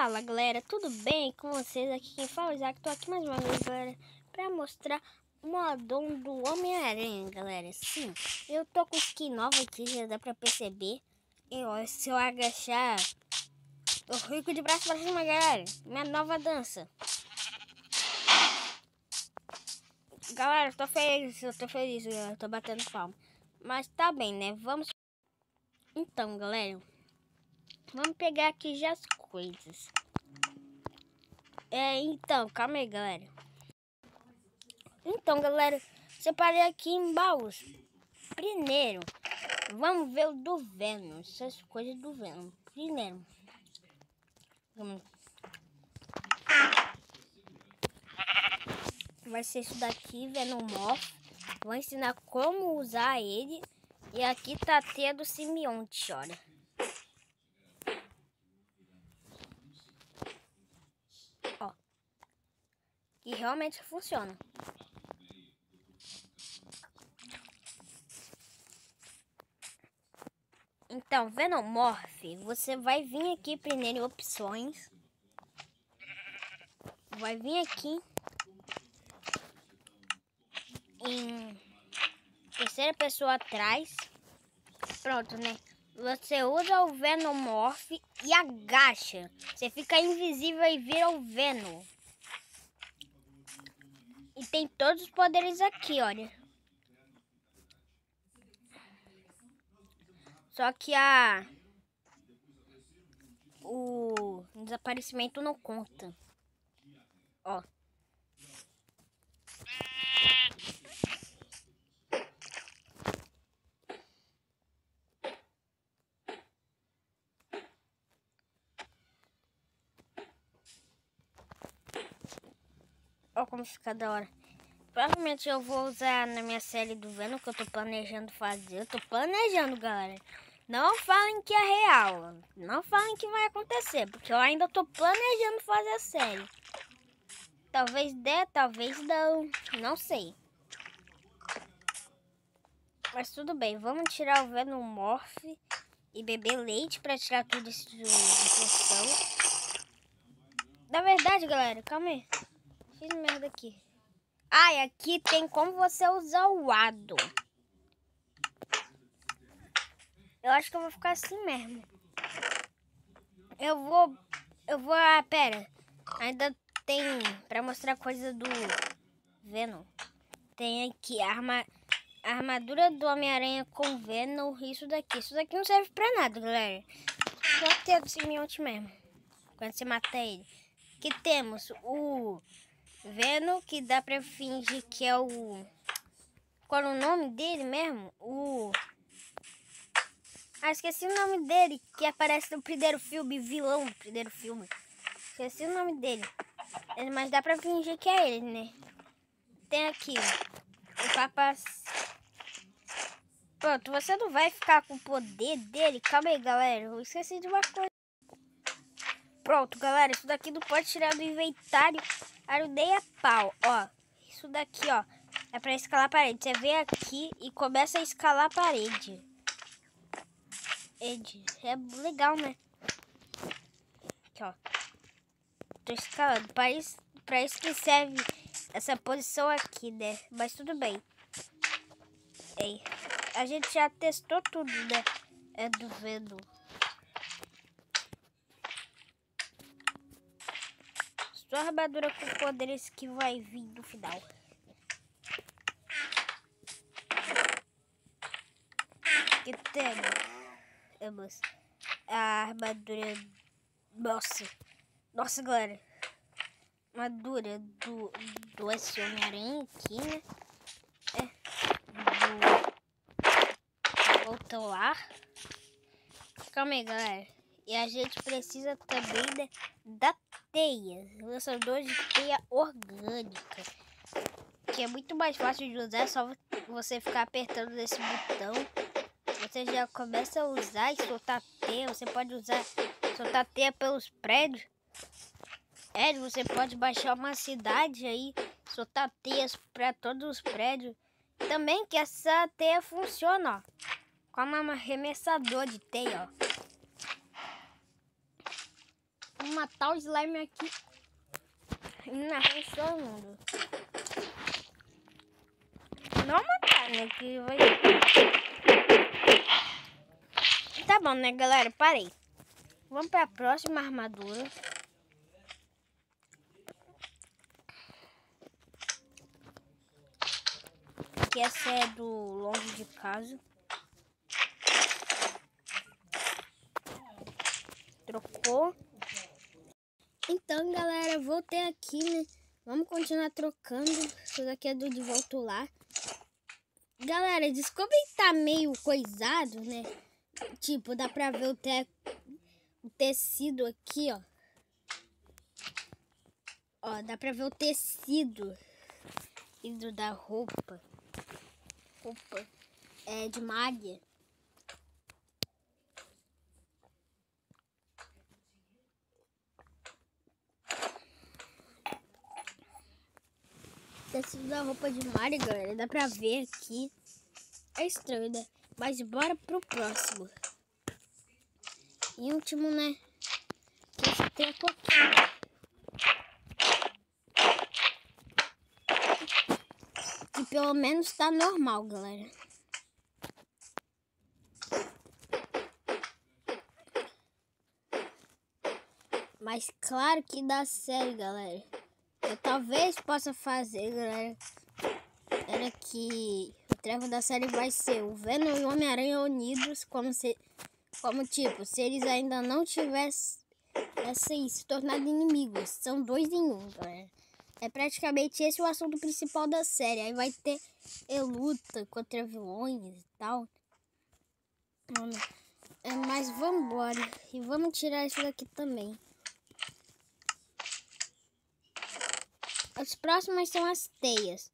Fala galera, tudo bem com vocês? Aqui quem fala é o Isaac, tô aqui mais uma vez galera Pra mostrar o modão do Homem-Aranha galera. Sim, eu tô com skin nova aqui, já dá pra perceber. E ó, se eu agachar Eu fico de braço pra cima galera. Minha nova dança. Galera, eu tô feliz, eu tô feliz galera, tô batendo palma. Mas tá bem né, vamos. Então galera Vamos pegar aqui já as coisas. É, então, calma aí, galera. Então, galera, separei aqui em baús. Primeiro, vamos ver o do Venom. Essas coisas do Venom. Primeiro. Vai ser isso daqui, Venomorph. Vou ensinar como usar ele. E aqui tá a teia do simbionte, olha. que realmente funciona. Então, Venomorph, você vai vir aqui primeiro em opções. Vai vir aqui em terceira pessoa atrás. Pronto, né? Você usa o Venomorph e agacha. Você fica invisível e vira o Venom. Tem todos os poderes aqui, olha. Só que a... O desaparecimento não conta. Ó. Olha como fica da hora. Provavelmente eu vou usar na minha série do Venom que eu tô planejando fazer. Eu tô planejando, galera. Não falem que é real. Não falem que vai acontecer. Porque eu ainda tô planejando fazer a série. Talvez dê, talvez não. Não sei. Mas tudo bem. Vamos tirar o Venom Morph e beber leite pra tirar tudo isso de infecção. Na verdade, galera, calma aí. Fiz merda aqui. Ah, aqui tem como você usar o ado. Eu acho que eu vou ficar assim mesmo. Eu vou... Eu vou... Ah, pera. Ainda tem... Pra mostrar coisa do... Venom. Tem aqui arma, a armadura do Homem-Aranha com Venom. Isso daqui. Isso daqui não serve pra nada, galera. Só ter do simbionte mesmo. Quando você mata ele. Aqui temos o... Vendo que dá pra fingir que é o... Qual é o nome dele mesmo? O... Ah, esqueci o nome dele, que aparece no primeiro filme, vilão do primeiro filme. Esqueci o nome dele. Mas dá pra fingir que é ele, né? Tem aqui, o Papa... Pronto, você não vai ficar com o poder dele. Calma aí, galera. Eu esqueci de uma coisa. Pronto, galera. Isso daqui não pode tirar do inventário Arudeia pau, ó. Isso daqui, ó, é pra escalar a parede. Você vem aqui e começa a escalar a parede. Ed, é legal, né? Aqui, ó. Tô escalando. Pra isso, pra isso que serve essa posição aqui, né? Mas tudo bem. Ei, a gente já testou tudo, né? É do Venom. Só armadura com poderes que vai vir no final. Que temos a armadura. Nossa, nossa, galera. Armadura do, do esse Homem-Aranha aqui, né? É. Do. Voltou lá. Calma aí, galera. E a gente precisa também né, da teia, lançador de teia orgânica, que é muito mais fácil de usar, é só você ficar apertando esse botão. Você já começa a usar e soltar teia, você pode usar, soltar teia pelos prédios. É, você pode baixar uma cidade aí, soltar teias para todos os prédios. Também que essa teia funciona, ó, como um arremessador de teia, ó. Matar o slime aqui. E na frente todo mundo. Não matar, né? Que vai... Tá bom, né, galera? Parei. Vamos pra próxima armadura. Que essa é do longe de casa. Trocou. Então, galera, voltei aqui, né? Vamos continuar trocando. Isso daqui é do de volta lá. Galera, desculpa tá meio coisado, né? Tipo, dá pra ver o, te... o tecido aqui, ó. Ó, dá pra ver o tecido indo da roupa. Roupa é de malha. Tecido da roupa de malha, galera. Dá pra ver aqui. É estranho, né? Mas bora pro próximo. E último, né? Que aqui. Que pelo menos tá normal, galera. Mas claro que dá sério, galera. Eu talvez possa fazer, galera. Era que o trevo da série vai ser o Venom e o Homem-Aranha unidos como se... Como tipo, se eles ainda não tivessem assim, se tornado inimigos. São dois em um, galera. É praticamente esse o assunto principal da série. Aí vai ter luta contra vilões e tal. É, mas vamos embora. E vamos tirar isso daqui também. As próximas são as teias.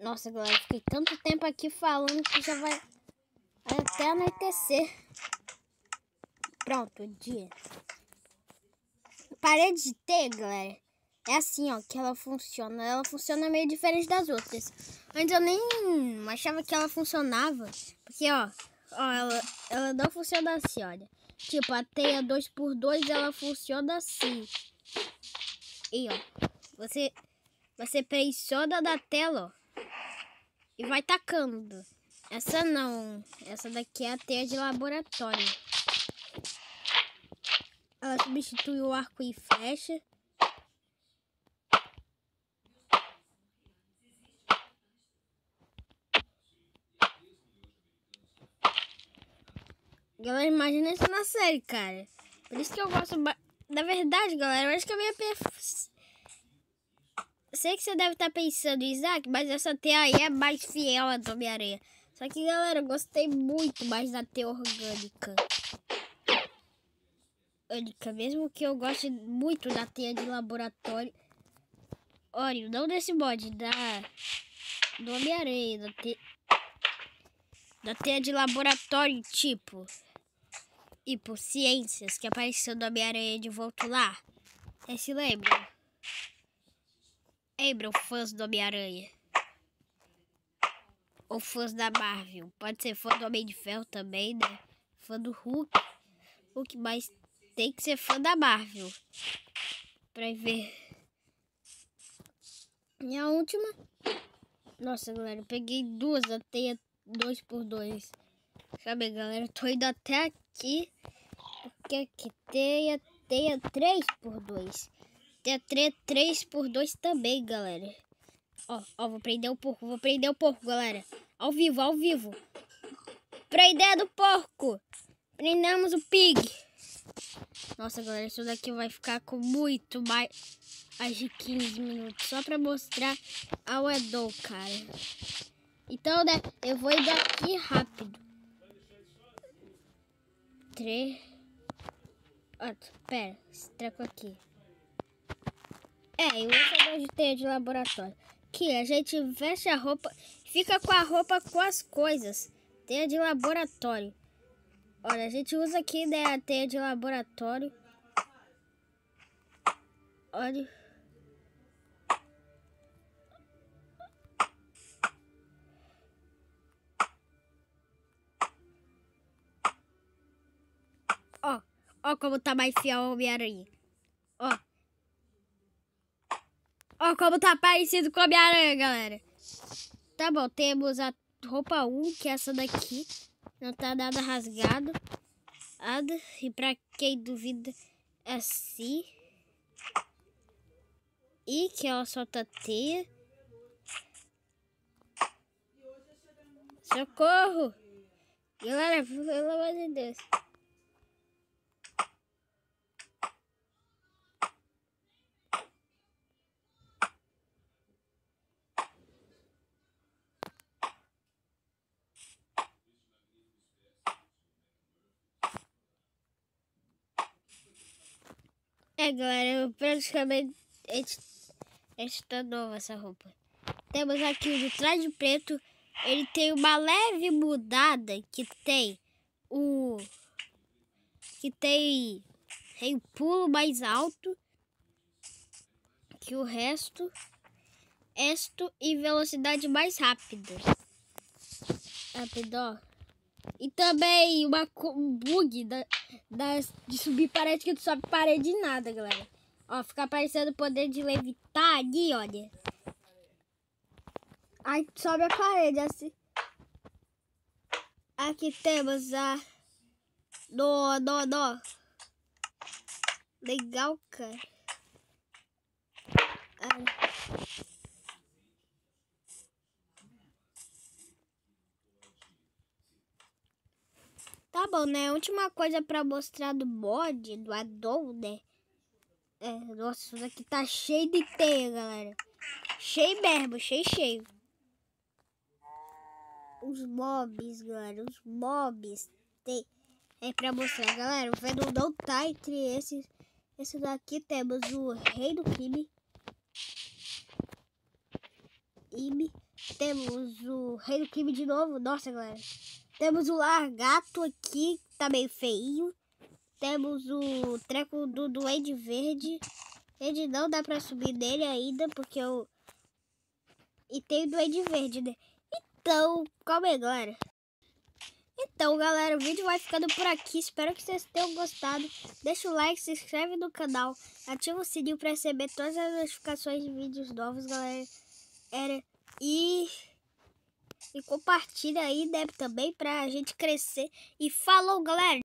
Nossa, galera, fiquei tanto tempo aqui falando que já vai até anoitecer. Pronto, dia. Parede de teia, galera, é assim, ó, que ela funciona. Ela funciona meio diferente das outras. Antes eu nem achava que ela funcionava. Porque, ó, ó ela, ela não funciona assim, olha. Tipo, a teia 2x2, ela funciona assim. E, ó, você, você pressiona da tela, ó. E vai tacando. Essa não. Essa daqui é a teia de laboratório. Ela substitui o arco e flecha. Galera, imagina isso na série, cara. Por isso que eu gosto... Da verdade, galera, eu acho que a minha sei que você deve estar tá pensando, Isaac, mas essa T aí é mais fiel à do Homem-Aranha. Só que, galera, eu gostei muito mais da T orgânica. Orgânica, mesmo que eu goste muito da teia de laboratório. Olha, não desse mod, da do Homem-Aranha, da, te... da teia de laboratório, tipo. Tipo, ciências, que apareceu no Homem-Aranha de volta lá. Vocês se lembram? Lembram fãs do Homem-Aranha? Ou fãs da Marvel? Pode ser fã do Homem de Ferro também, né? Fã do Hulk. Hulk, mas tem que ser fã da Marvel. Pra ver. E a última. Nossa, galera, eu peguei duas da teia 2x2. Sabe, galera, tô indo até aqui. Porque aqui teia, teia 3x2. Tem a 3 por 2 também, galera. Ó, ó, vou prender o porco, vou prender o porco, galera. Ao vivo, ao vivo. Prender do porco. Prendemos o pig. Nossa, galera, isso daqui vai ficar com muito mais, de 15 minutos. Só pra mostrar a Edol, cara. Então, né, eu vou ir daqui rápido. Três... Ó, pera, esse treco aqui. É, e o lançador de teia de laboratório. Que a gente veste a roupa, fica com a roupa com as coisas. Teia de laboratório. Olha, a gente usa aqui né, a teia de laboratório. Olha. Ó, ó como tá mais fiel ao Homem-Aranha. Ó. Ó como tá parecido com a minha aranha, galera. Tá bom, temos a roupa 1, que é essa daqui. Não tá nada rasgado. Nada. E pra quem duvida, é assim. E que ela solta teia. Socorro! Galera, pelo amor de Deus. Galera, eu praticamente está nova essa roupa. Temos aqui o de trás de preto. Ele tem uma leve mudada que tem o que tem, tem o pulo mais alto que o resto. Esto e velocidade mais rápida. Rápido, ó. E também uma, um bug da, de subir parede que não sobe parede de nada, galera. Ó, fica aparecendo o poder de levitar ali, olha. Aí sobe a parede, assim. Aqui temos a... Dó, dó, dó. Legal, cara. Tá bom, né? Última coisa pra mostrar do bode, do Adon, né? É, nossa, isso daqui tá cheio de teia, galera. Cheio mesmo, cheio, cheio. Os mobs, galera, os mobs. Tem, é pra mostrar, galera, o Venom não tá entre esses. Esse daqui temos o Rei do Crime. Ibe. Temos o Rei do Crime de novo. Nossa, galera. Temos o largato aqui, que tá meio feio. Temos o treco do Duende Verde. Ele não dá pra subir nele ainda, porque eu... E tem o Duende Verde, né? Então, calma aí, galera. Então, galera, o vídeo vai ficando por aqui. Espero que vocês tenham gostado. Deixa o like, se inscreve no canal. Ativa o sininho para receber todas as notificações de vídeos novos, galera. Era... E... E compartilha aí, né, também pra gente crescer. E falou, galera!